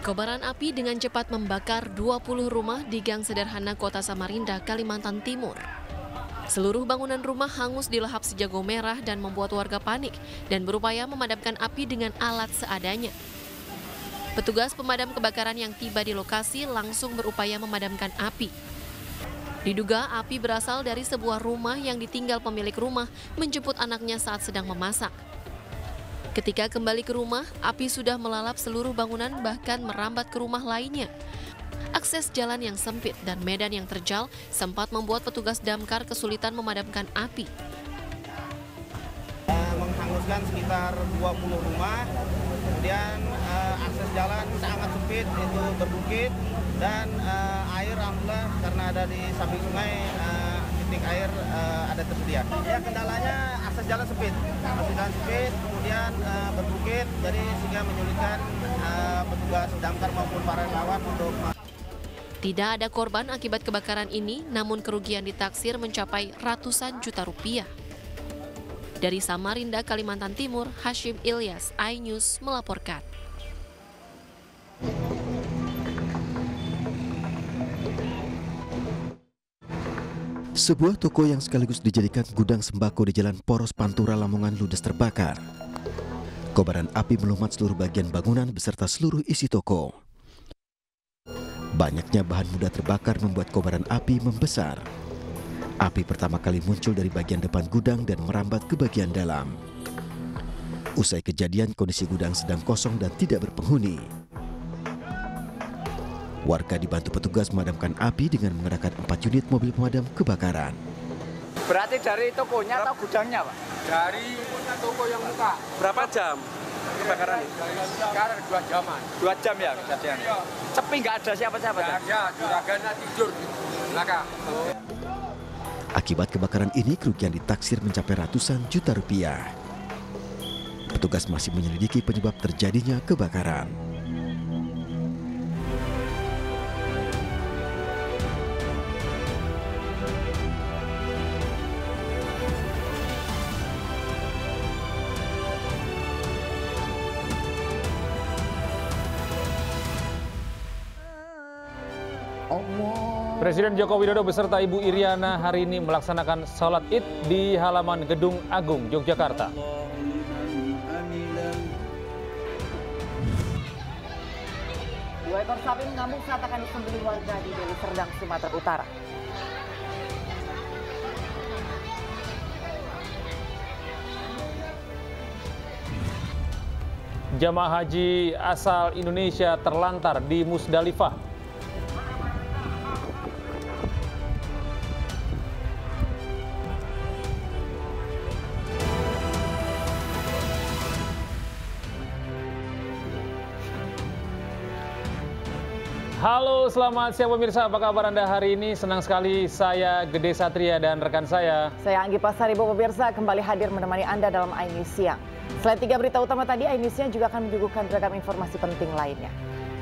Kobaran api dengan cepat membakar 20 rumah di Gang Sederhana Kota Samarinda, Kalimantan Timur. Seluruh bangunan rumah hangus dilahap si jago merah dan membuat warga panik dan berupaya memadamkan api dengan alat seadanya. Petugas pemadam kebakaran yang tiba di lokasi langsung berupaya memadamkan api. Diduga api berasal dari sebuah rumah yang ditinggal pemilik rumah menjemput anaknya saat sedang memasak. Ketika kembali ke rumah, api sudah melalap seluruh bangunan bahkan merambat ke rumah lainnya. Akses jalan yang sempit dan medan yang terjal sempat membuat petugas damkar kesulitan memadamkan api. Eh, menghanguskan sekitar 20 rumah, kemudian eh, akses jalan sangat sempit, itu berbukit, dan eh, air alhamdulillah karena ada di samping sungai, eh, titik air eh, ada tersedia. Ya kendalanya akses jalan sempit, akses jalan sempit, kemudian eh, berbukit, jadi sehingga menyulitkan eh, petugas damkar maupun para relawan untuk Tidak ada korban akibat kebakaran ini, namun kerugian ditaksir mencapai ratusan juta rupiah. Dari Samarinda, Kalimantan Timur, Hashim Ilyas, iNews melaporkan. Sebuah toko yang sekaligus dijadikan gudang sembako di Jalan Poros Pantura Lamongan ludes terbakar. Kobaran api melumat seluruh bagian bangunan beserta seluruh isi toko. Banyaknya bahan mudah terbakar membuat kobaran api membesar. Api pertama kali muncul dari bagian depan gudang dan merambat ke bagian dalam. Usai kejadian, kondisi gudang sedang kosong dan tidak berpenghuni. Warga dibantu petugas memadamkan api dengan mengerahkan 4 unit mobil pemadam kebakaran. Berarti dari tokonya atau gudangnya, Pak? dari toko yang muka Berapa jam kebakaran? sekarang dua jaman Dua jam ya kejadian. Sepi nggak ada siapa-siapa, nggak Pak? ada juragana tidur di belakang Akibat kebakaran ini kerugian ditaksir mencapai ratusan juta rupiah. Petugas masih menyelidiki penyebab terjadinya kebakaran. Presiden Joko Widodo beserta Ibu Iriana hari ini melaksanakan sholat id di halaman Gedung Agung, Yogyakarta. Dua ekor sapi mengamuk saat akan disembelih warga di Deli Serdang, Sumatera Utara. Jamaah haji asal Indonesia terlantar di Musdalifah. Halo, selamat siang pemirsa. Apa kabar Anda hari ini? Senang sekali saya Gede Satria dan rekan saya Saya Anggi Pasaribo pemirsa kembali hadir menemani Anda dalam iNews Siang. Selain tiga berita utama tadi, iNews Siang juga akan menyuguhkan beragam informasi penting lainnya.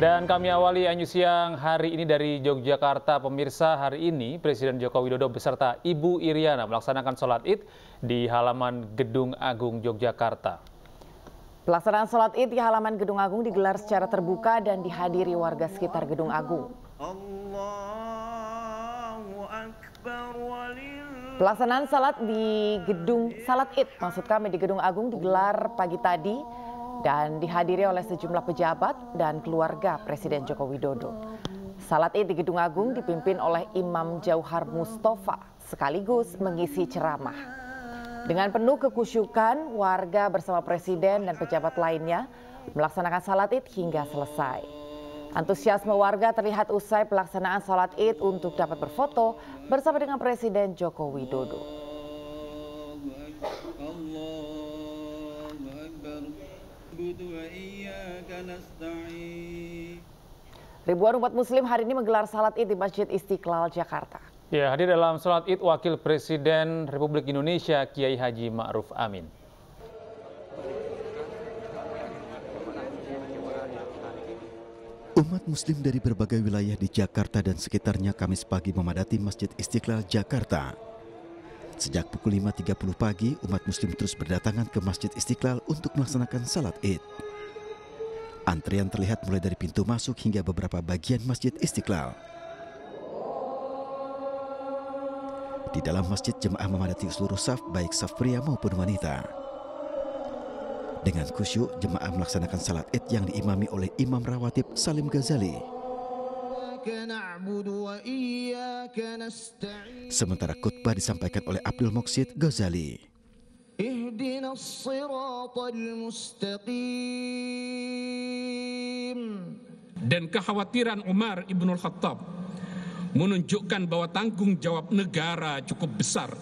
Dan kami awali Anyu Siang hari ini dari Yogyakarta. Pemirsa, hari ini Presiden Joko Widodo beserta Ibu Iriana melaksanakan sholat id di halaman Gedung Agung Yogyakarta. Pelaksanaan sholat id di halaman Gedung Agung digelar secara terbuka dan dihadiri warga sekitar Gedung Agung. Pelaksanaan salat di gedung salat id maksud kami di Gedung Agung digelar pagi tadi dan dihadiri oleh sejumlah pejabat dan keluarga Presiden Joko Widodo. Salat id di Gedung Agung dipimpin oleh Imam Jauhar Mustafa sekaligus mengisi ceramah. Dengan penuh kekusyukan, warga bersama Presiden dan pejabat lainnya melaksanakan salat id hingga selesai. Antusiasme warga terlihat usai pelaksanaan salat id untuk dapat berfoto bersama dengan Presiden Joko Widodo. Ribuan umat muslim hari ini menggelar salat id di Masjid Istiqlal, Jakarta. Ya, hadir dalam sholat id Wakil Presiden Republik Indonesia Kiai Haji Ma'ruf Amin. Umat muslim dari berbagai wilayah di Jakarta dan sekitarnya Kamis pagi memadati Masjid Istiqlal Jakarta. Sejak pukul 5.30 pagi, umat muslim terus berdatangan ke Masjid Istiqlal untuk melaksanakan salat id. Antrian terlihat mulai dari pintu masuk hingga beberapa bagian Masjid Istiqlal. Di dalam masjid jemaah memadati seluruh saf baik saf pria maupun wanita. Dengan khusyuk, jemaah melaksanakan salat id yang diimami oleh Imam Rawatib Salim Ghazali. Sementara khutbah disampaikan oleh Abdul Moksid Ghazali. Dan kekhawatiran Umar ibnul Khattab menunjukkan bahwa tanggung jawab negara cukup besar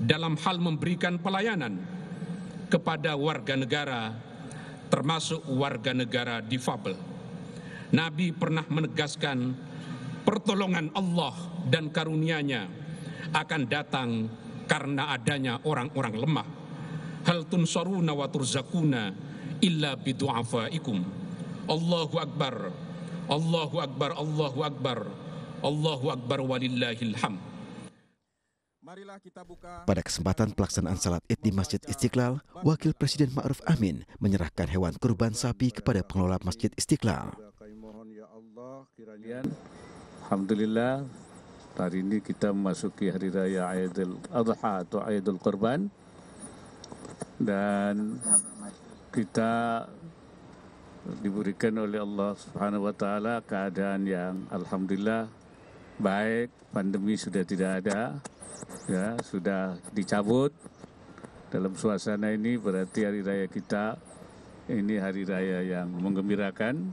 dalam hal memberikan pelayanan kepada warga negara, termasuk warga negara difabel. Nabi pernah menegaskan pertolongan Allah dan karunia-Nya akan datang karena adanya orang-orang lemah. Hal tunsaruna wa turzakuna illa bidu'afaikum. Allahu Akbar, Allahu Akbar, Allahu Akbar, Allahu Akbar walillahil hamd. Pada kesempatan pelaksanaan salat id di Masjid Istiqlal, Wakil Presiden Ma'ruf Amin menyerahkan hewan kurban sapi kepada pengelola Masjid Istiqlal. Alhamdulillah, hari ini kita memasuki hari raya Aidil Adha atau Aidil Kurban. Dan kita diberikan oleh Allah Subhanahu wa taala keadaan yang alhamdulillah baik, pandemi sudah tidak ada, ya sudah dicabut. Dalam suasana ini berarti hari raya kita ini hari raya yang menggembirakan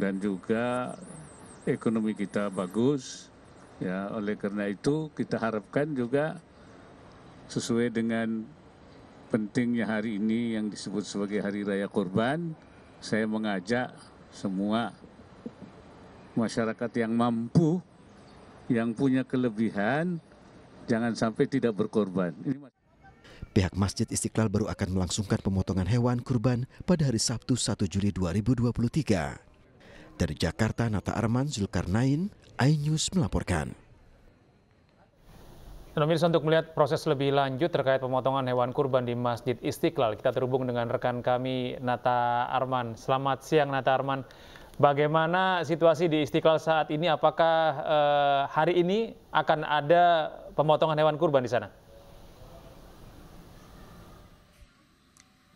dan juga ekonomi kita bagus. Ya, oleh karena itu kita harapkan juga sesuai dengan pentingnya hari ini yang disebut sebagai hari raya kurban, saya mengajak semua masyarakat yang mampu, yang punya kelebihan, jangan sampai tidak berkorban. Pihak Masjid Istiqlal baru akan melangsungkan pemotongan hewan kurban pada hari Sabtu 1 Juli 2023. Dari Jakarta, Nata Arman, Zulkarnain, iNews melaporkan. Pemirsa untuk melihat proses lebih lanjut terkait pemotongan hewan kurban di Masjid Istiqlal, kita terhubung dengan rekan kami Nata Arman. Selamat siang Nata Arman. Bagaimana situasi di Istiqlal saat ini? Apakah eh, hari ini akan ada pemotongan hewan kurban di sana?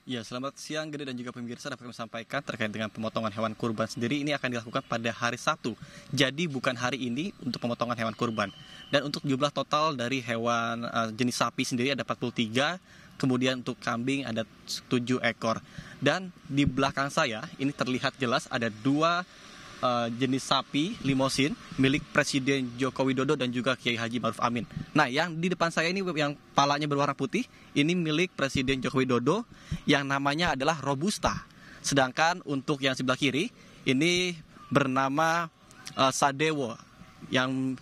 Ya, selamat siang Gede dan juga pemirsa dapat kami sampaikan terkait dengan pemotongan hewan kurban sendiri ini akan dilakukan pada hari Sabtu. Jadi bukan hari ini untuk pemotongan hewan kurban. Dan untuk jumlah total dari hewan uh, jenis sapi sendiri ada 43, kemudian untuk kambing ada 7 ekor. Dan di belakang saya ini terlihat jelas ada dua uh, jenis sapi limosin milik Presiden Joko Widodo dan juga Kiai Haji Maruf Amin. Nah, yang di depan saya ini yang palanya berwarna putih, ini milik Presiden Joko Widodo yang namanya adalah Robusta. Sedangkan untuk yang sebelah kiri ini bernama uh, Sadewo yang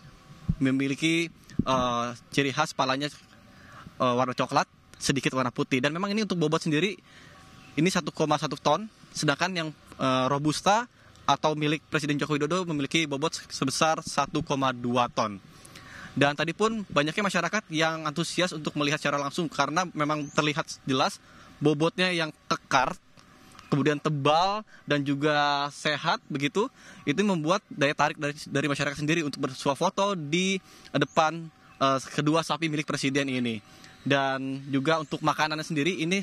memiliki uh, ciri khas palanya uh, warna coklat, sedikit warna putih dan memang ini untuk bobot sendiri ini 1,1 ton, sedangkan yang uh, Robusta atau milik Presiden Joko Widodo memiliki bobot sebesar 1,2 ton. Dan tadi pun banyaknya masyarakat yang antusias untuk melihat secara langsung karena memang terlihat jelas bobotnya yang kekar, kemudian tebal dan juga sehat begitu, itu membuat daya tarik dari, dari masyarakat sendiri untuk bersuah foto di depan uh, kedua sapi milik presiden ini. Dan juga untuk makanannya sendiri ini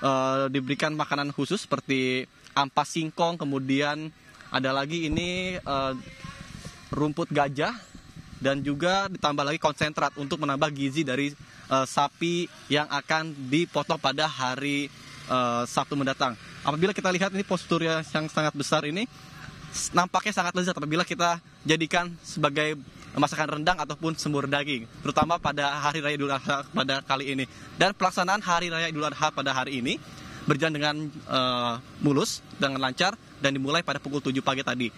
uh, diberikan makanan khusus seperti ampas singkong, kemudian ada lagi ini uh, rumput gajah dan juga ditambah lagi konsentrat untuk menambah gizi dari uh, sapi yang akan dipotong pada hari uh, Sabtu mendatang. Apabila kita lihat ini posturnya yang sangat besar ini nampaknya sangat lezat apabila kita jadikan sebagai masakan rendang ataupun semur daging, terutama pada hari raya Idul Adha pada kali ini. Dan pelaksanaan hari raya Idul Adha pada hari ini berjalan dengan uh, mulus, dengan lancar dan dimulai pada pukul 7 pagi tadi.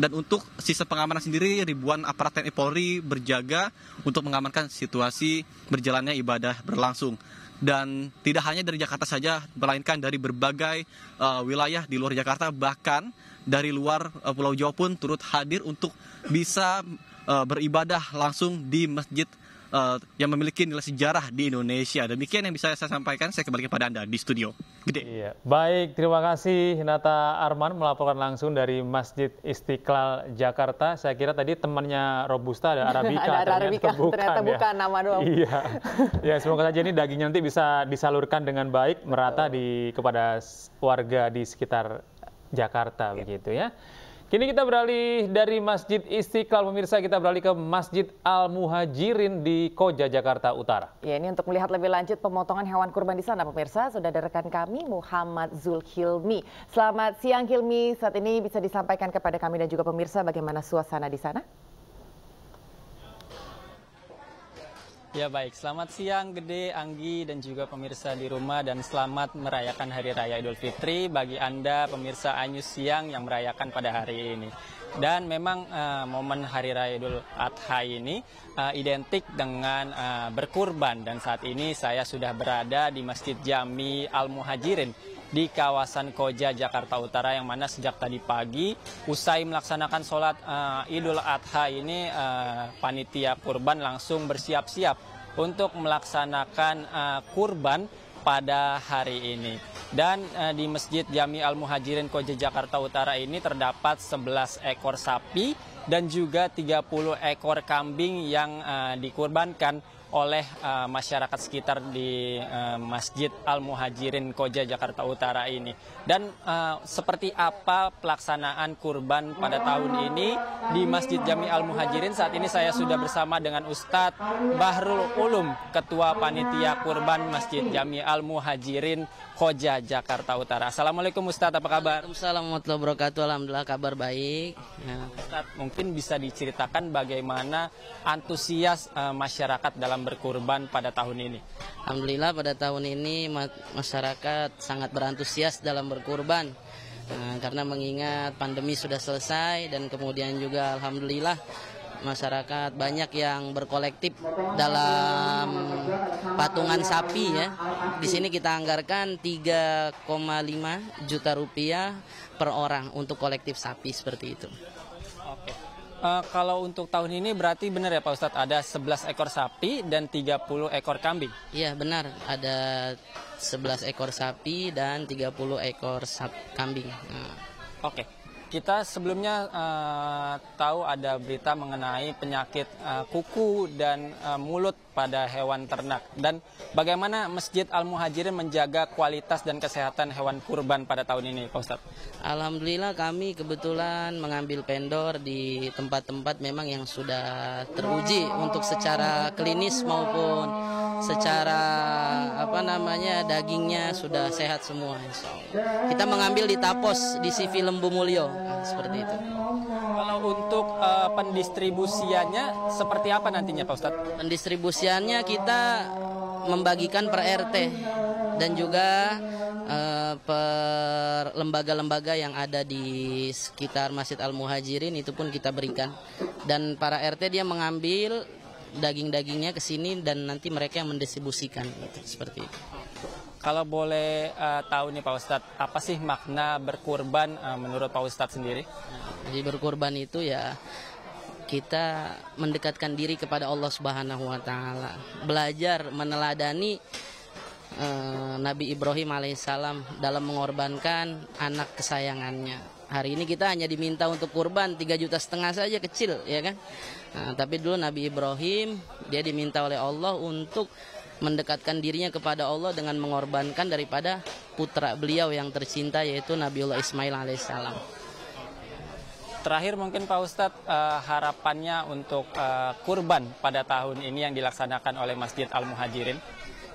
Dan untuk sistem pengamanan sendiri, ribuan aparat TNI Polri berjaga untuk mengamankan situasi berjalannya ibadah berlangsung. Dan tidak hanya dari Jakarta saja, melainkan dari berbagai uh, wilayah di luar Jakarta, bahkan dari luar uh, Pulau Jawa pun turut hadir untuk bisa uh, beribadah langsung di Masjid uh, yang memiliki nilai sejarah di Indonesia. Demikian yang bisa saya sampaikan. Saya kembali kepada Anda di studio. Gede. Iya. Baik, terima kasih Nata Arman melaporkan langsung dari Masjid Istiqlal Jakarta. Saya kira tadi temannya Robusta ada Arabica. ada Arabica, ternyata bukan, ternyata bukan ya. nama doang. Iya. ya, semoga saja ini dagingnya nanti bisa disalurkan dengan baik merata di kepada warga di sekitar Jakarta begitu ya. Kini kita beralih dari Masjid Istiqlal, pemirsa kita beralih ke Masjid Al Muhajirin di Koja, Jakarta Utara. Ya, ini untuk melihat lebih lanjut pemotongan hewan kurban di sana, pemirsa. Sudah ada rekan kami, Muhammad Zulhilmi. Selamat siang, Hilmi. Saat ini bisa disampaikan kepada kami dan juga pemirsa bagaimana suasana di sana? Ya baik, selamat siang Gede, Anggi dan juga pemirsa di rumah. Dan selamat merayakan Hari Raya Idul Fitri bagi Anda pemirsa Anyus Siang yang merayakan pada hari ini. Dan memang uh, momen Hari Raya Idul Adha ini uh, identik dengan uh, berkurban. Dan saat ini saya sudah berada di Masjid Jami Al Muhajirin di kawasan Koja, Jakarta Utara yang mana sejak tadi pagi usai melaksanakan sholat uh, Idul Adha ini uh, panitia kurban langsung bersiap-siap untuk melaksanakan uh, kurban pada hari ini. Dan uh, di Masjid Jami Al Muhajirin Koja Jakarta Utara ini terdapat 11 ekor sapi dan juga 30 ekor kambing yang uh, dikurbankan oleh uh, masyarakat sekitar di uh, Masjid Al Muhajirin Koja Jakarta Utara ini. Dan uh, seperti apa pelaksanaan kurban pada tahun ini di Masjid Jami Al Muhajirin saat ini saya sudah bersama dengan Ustadz Bahrul Ulum, Ketua Panitia Kurban Masjid Jami Al Muhajirin Koja Jakarta Utara. Assalamualaikum Ustadz, apa kabar? Waalaikumsalam warahmatullahi wabarakatuh. Alhamdulillah kabar baik. Ya. Ustadz, mungkin bisa diceritakan bagaimana antusias uh, masyarakat dalam berkurban pada tahun ini? Alhamdulillah pada tahun ini masyarakat sangat berantusias dalam berkurban nah, karena mengingat pandemi sudah selesai dan kemudian juga alhamdulillah masyarakat banyak yang berkolektif dalam patungan sapi ya. Di sini kita anggarkan 3,5 juta rupiah per orang untuk kolektif sapi seperti itu. Uh, kalau untuk tahun ini berarti benar ya Pak Ustadz ada 11 ekor sapi dan 30 ekor kambing? Iya benar, ada 11 ekor sapi dan 30 ekor sap kambing. Nah. Oke, kita sebelumnya uh, tahu ada berita mengenai penyakit uh, kuku dan uh, mulut pada hewan ternak dan bagaimana Masjid Al Muhajirin menjaga kualitas dan kesehatan hewan kurban pada tahun ini, Pak Ustadz? Alhamdulillah kami kebetulan mengambil pendor di tempat-tempat memang yang sudah teruji untuk secara klinis maupun secara apa namanya dagingnya sudah sehat semua. Kita mengambil di Tapos di CV Lembu Mulyo nah, seperti itu. Kalau untuk uh, pendistribusiannya seperti apa nantinya Pak Ustadz? Pendistribusiannya kita membagikan per RT dan juga uh, per lembaga-lembaga yang ada di sekitar Masjid Al Muhajirin itu pun kita berikan dan para RT dia mengambil daging-dagingnya ke sini dan nanti mereka yang mendistribusikan gitu, seperti itu. Kalau boleh uh, tahu nih Pak Ustadz, apa sih makna berkurban uh, menurut Pak Ustadz sendiri? Jadi berkurban itu ya kita mendekatkan diri kepada Allah Subhanahu wa taala. Belajar meneladani uh, Nabi Ibrahim alaihissalam dalam mengorbankan anak kesayangannya. Hari ini kita hanya diminta untuk kurban 3 juta setengah saja kecil ya kan. Nah, tapi dulu Nabi Ibrahim dia diminta oleh Allah untuk mendekatkan dirinya kepada Allah dengan mengorbankan daripada putra beliau yang tercinta yaitu Nabiullah Ismail alaihissalam. Terakhir mungkin Pak Ustadz uh, harapannya untuk uh, kurban pada tahun ini yang dilaksanakan oleh Masjid Al Muhajirin.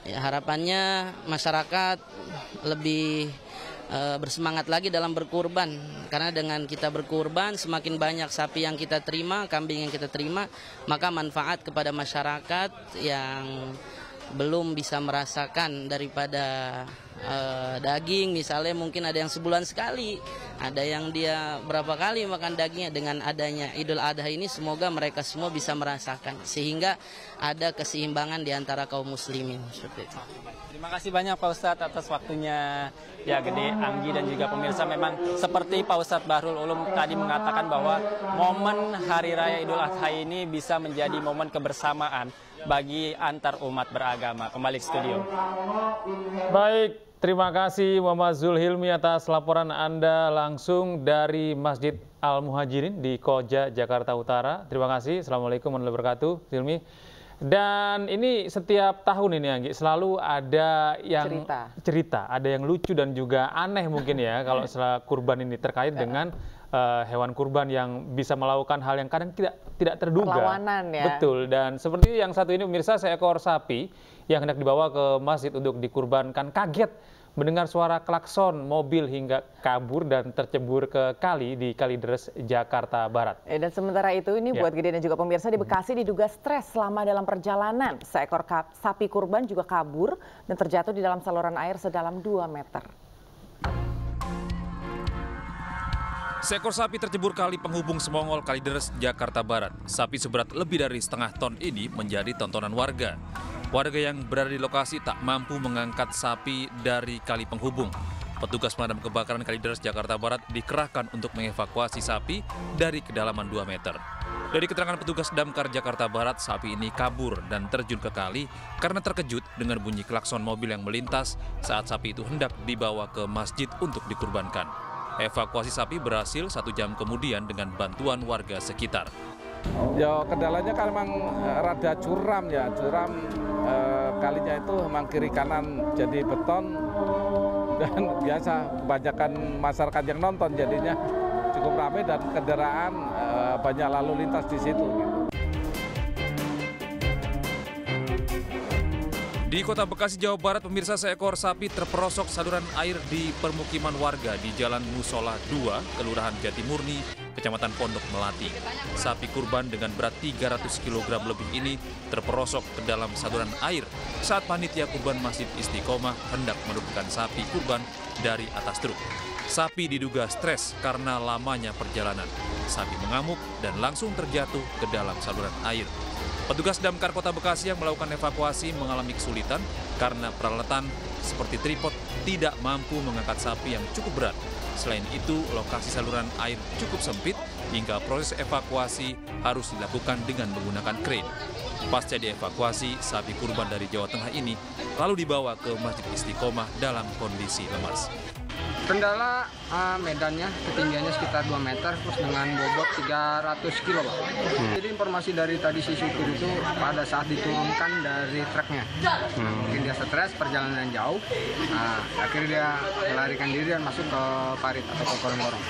Ya, harapannya masyarakat lebih uh, bersemangat lagi dalam berkurban. Karena dengan kita berkurban semakin banyak sapi yang kita terima, kambing yang kita terima, maka manfaat kepada masyarakat yang belum bisa merasakan daripada uh, daging misalnya mungkin ada yang sebulan sekali. Ada yang dia berapa kali makan dagingnya. Dengan adanya Idul Adha ini semoga mereka semua bisa merasakan. Sehingga ada keseimbangan di antara kaum muslimin. Seperti itu. Terima kasih banyak Pak Ustadz atas waktunya. Ya Gede, Anggi dan juga pemirsa memang seperti Pak Ustadz Bahrul Ulum tadi mengatakan bahwa momen Hari Raya Idul Adha ini bisa menjadi momen kebersamaan bagi antar umat beragama. Kembali ke studio. Baik, terima kasih Muhammad Zulhilmi atas laporan Anda langsung dari Masjid Al-Muhajirin di Koja, Jakarta Utara. Terima kasih. Assalamualaikum warahmatullahi wabarakatuh. Zulmi. Dan ini setiap tahun ini Anggi selalu ada yang Cerita. cerita, ada yang lucu dan juga aneh mungkin ya kalau setelah kurban ini terkait dengan eh, hewan kurban yang bisa melakukan hal yang kadang tidak tidak terduga. Perlawanan ya. Betul. Dan seperti yang satu ini pemirsa seekor sapi yang hendak dibawa ke masjid untuk dikurbankan kaget mendengar suara klakson mobil hingga kabur dan tercebur ke kali di Kalideres, Jakarta Barat. Eh, dan sementara itu ini Ya. buat Gede dan juga pemirsa di Bekasi diduga stres selama dalam perjalanan. Seekor sapi kurban juga kabur dan terjatuh di dalam saluran air sedalam 2 meter. Seekor sapi tercebur kali penghubung Semongol Kalideres, Jakarta Barat. Sapi seberat lebih dari setengah ton ini menjadi tontonan warga. Warga yang berada di lokasi tak mampu mengangkat sapi dari kali penghubung. Petugas pemadam kebakaran Kalideres, Jakarta Barat dikerahkan untuk mengevakuasi sapi dari kedalaman 2 meter. Dari keterangan petugas Damkar Jakarta Barat, sapi ini kabur dan terjun ke kali karena terkejut dengan bunyi klakson mobil yang melintas saat sapi itu hendak dibawa ke masjid untuk dikurbankan. Evakuasi sapi berhasil satu jam kemudian dengan bantuan warga sekitar. Ya kendalanya kan memang eh, rada curam ya, curam eh, kalinya itu memang kiri kanan jadi beton dan biasa kebanyakan masyarakat yang nonton jadinya cukup ramai dan kendaraan eh, banyak lalu lintas di situ. Gitu. Di kota Bekasi, Jawa Barat, pemirsa seekor sapi terperosok saluran air di permukiman warga di Jalan Musola 2, Kelurahan Jatimurni, Kecamatan Pondok Melati. Sapi kurban dengan berat 300 kg lebih ini terperosok ke dalam saluran air saat panitia kurban Masjid Istiqomah hendak menurunkan sapi kurban dari atas truk. Sapi diduga stres karena lamanya perjalanan. Sapi mengamuk dan langsung terjatuh ke dalam saluran air. Petugas damkar kota Bekasi yang melakukan evakuasi mengalami kesulitan karena peralatan seperti tripod tidak mampu mengangkat sapi yang cukup berat. Selain itu, lokasi saluran air cukup sempit hingga proses evakuasi harus dilakukan dengan menggunakan crane. Pasca dievakuasi, sapi kurban dari Jawa Tengah ini lalu dibawa ke Masjid Istiqomah dalam kondisi lemas. Kendala eh, medannya ketinggiannya sekitar 2 meter terus dengan bobot 300 kilo Pak. Jadi informasi dari tadi si supir itu pada saat diturunkan dari truknya. Mungkin dia stres perjalanan jauh. Nah, akhirnya dia melarikan diri dan masuk ke parit atau ke gorong-gorong.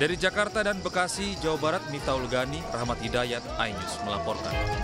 Dari Jakarta dan Bekasi, Jawa Barat, Miftahul Gani, Rahmat Hidayat, iNews melaporkan.